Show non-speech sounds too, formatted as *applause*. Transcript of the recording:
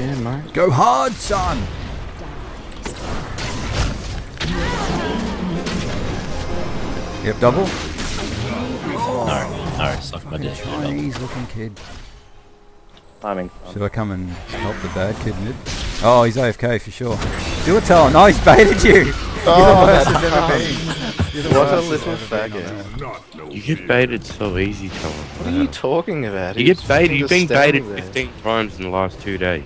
Yeah, mate. Go hard, son! Yep, double. No, no, suck my dick. Chinese looking kid. Timing. Should I come and help the bad kid mid? Oh, he's AFK for sure. Do a tell. No, he's baited you. *laughs* Oh, that's What a little faggot. You get baited so easy, Tom. What are you talking about? You get baited. You've been baited 15 times in the last two days.